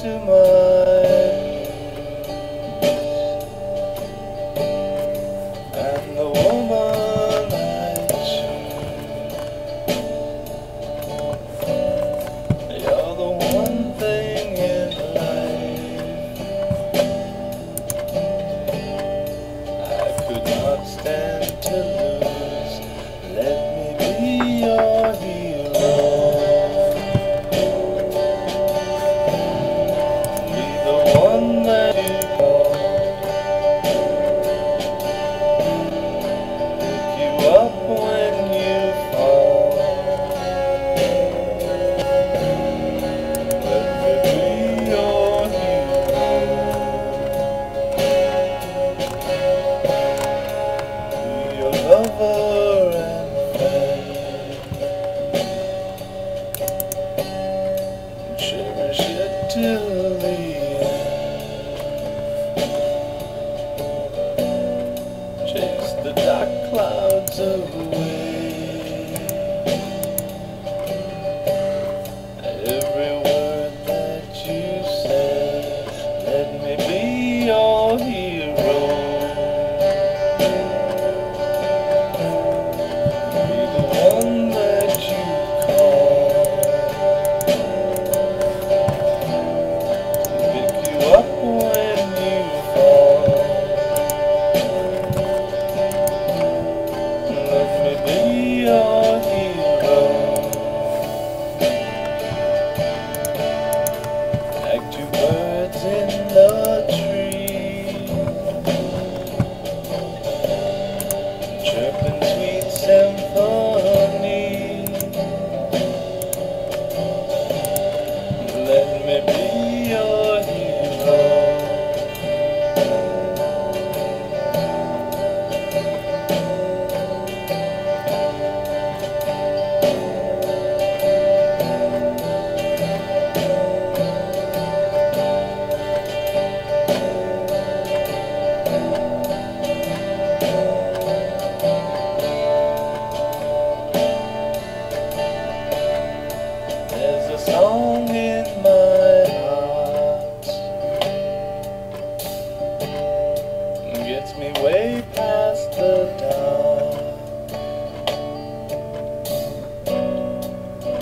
too much. 어? the dark clouds away. me way past the dawn.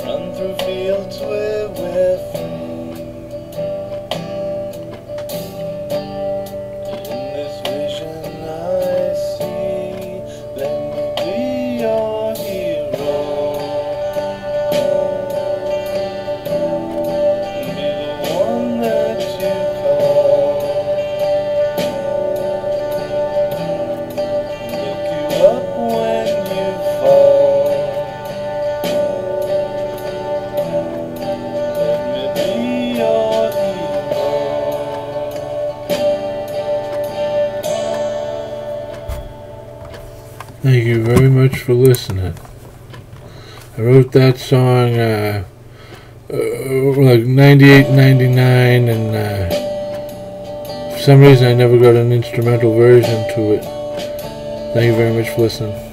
Run through fields with Thank you very much for listening. I wrote that song uh, uh, like 98, 99, and uh, for some reason I never got an instrumental version to it. Thank you very much for listening.